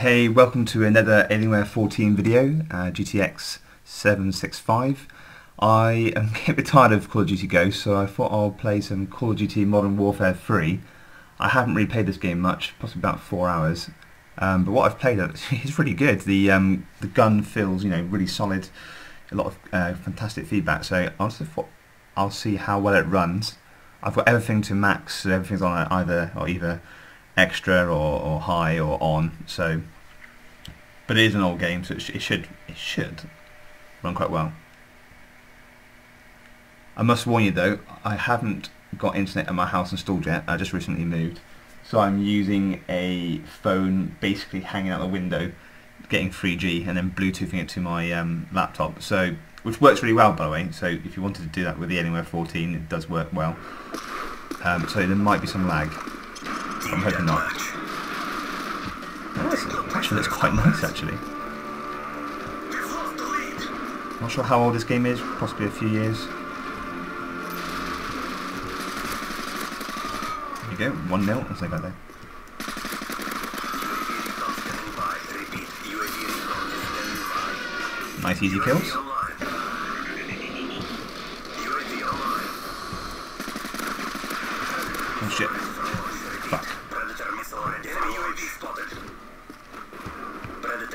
Hey, welcome to another Alienware 14 video, uh, GTX 765. I am a bit tired of Call of Duty Ghosts, so I thought I'll play some Call of Duty Modern Warfare 3. I haven't really played this game much, possibly about four hours, um, but what I've played is really good. The um, the gun feels, you know, really solid, a lot of uh, fantastic feedback. So I'll, I'll see how well it runs. I've got everything to max, so everything's on either or either extra or, or high or on. So, but it is an old game, so it, sh it should it should run quite well. I must warn you though, I haven't got internet at my house installed yet. I just recently moved, so I'm using a phone basically hanging out the window, getting 3G, and then Bluetoothing it to my um, laptop. So, which works really well by the way. So if you wanted to do that with the Alienware 14, it does work well. Um, so there might be some lag. I'm hoping not. Actually looks quite nice actually. Not sure how old this game is, possibly a few years. There you go, 1 0, let's that there. Nice easy kills.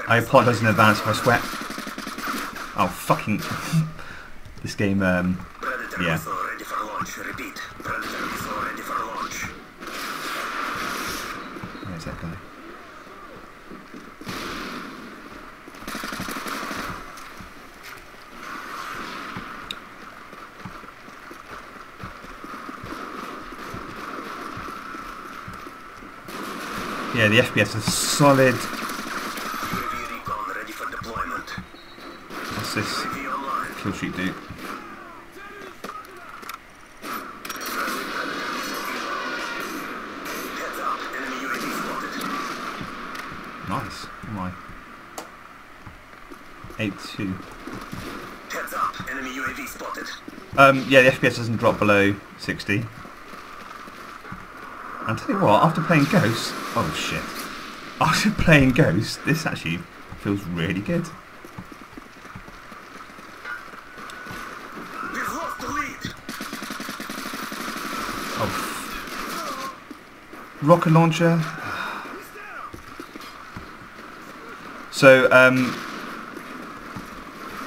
I apologise in advance if I sweat. Oh, fucking... this game, um... Yeah. Where's that guy? Yeah, the FPS is solid streak do? Nice. My. 8-2. Heads up, enemy UAV spotted. Um, yeah, the FPS doesn't drop below 60. And tell you what, after playing Ghost, oh shit. After playing Ghost, this actually feels really good. Rocket launcher. So um,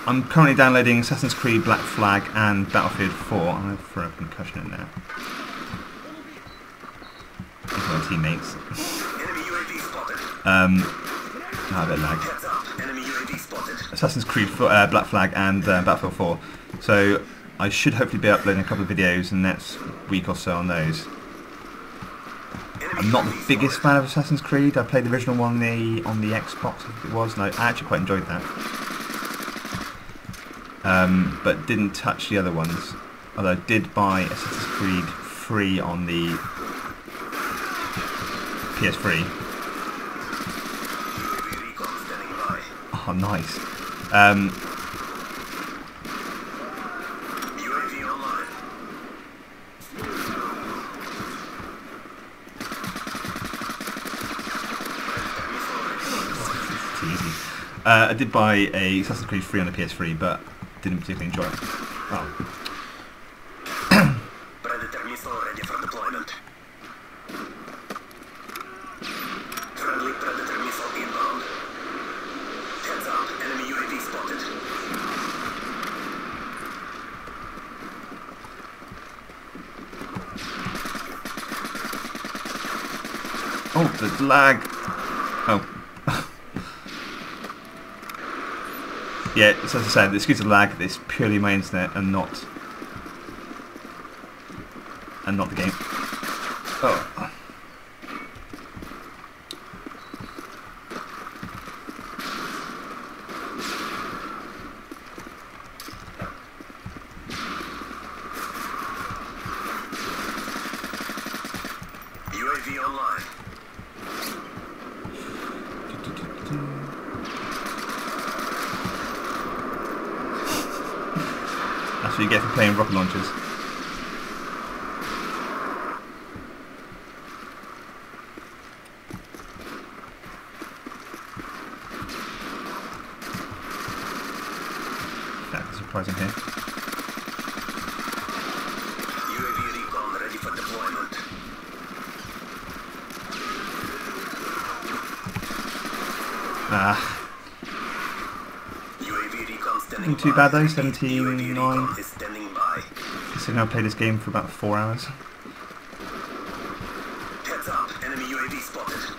I'm currently downloading Assassin's Creed Black Flag and Battlefield 4. I'm going to throw a concussion in there. My teammates. um, a bit lag. Assassin's Creed uh, Black Flag and uh, Battlefield 4. So I should hopefully be uploading a couple of videos in the next week or so on those. I'm not the biggest fan of Assassin's Creed. I played the original one on the on the Xbox, I think it was, and I actually quite enjoyed that. Um, but didn't touch the other ones. Although I did buy Assassin's Creed free on the PS3. Oh, nice. Um, Uh, I did buy a Assassin's Creed 3 on the PS3, but didn't particularly enjoy it. Oh. Predator missile ready for deployment. Friendly Predator missile inbound. Heads up, enemy UAV spotted. Oh, the lag. Oh, yeah, as I said, excuse the lag, it's purely my internet and not and not the game. Oh. you get for playing rocket launchers. That's surprising here. Ah. Not too bad though, UAV 79. recon is standing by. considering I played this game for about four hours. Heads up, enemy UAV spotted.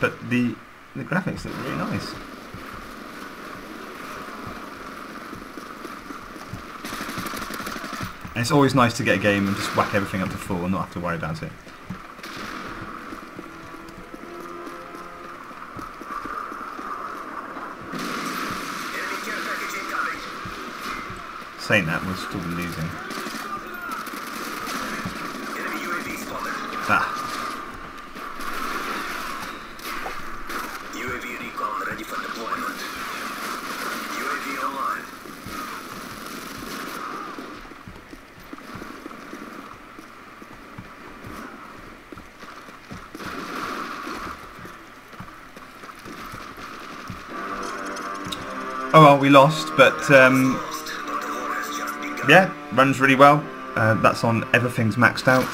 But the the graphics look really nice. And it's always nice to get a game and just whack everything up to full and not have to worry about it. Saying that, we're still losing. Enemy UAV spotted. Ah, UAV recon ready for deployment. UAV online. oh well, we lost, but um, yeah, runs really well. Uh, that's on everything's maxed out.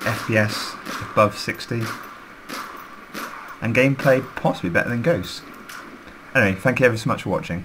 FPS above 60. And gameplay possibly better than Ghost. Anyway, thank you ever so much for watching.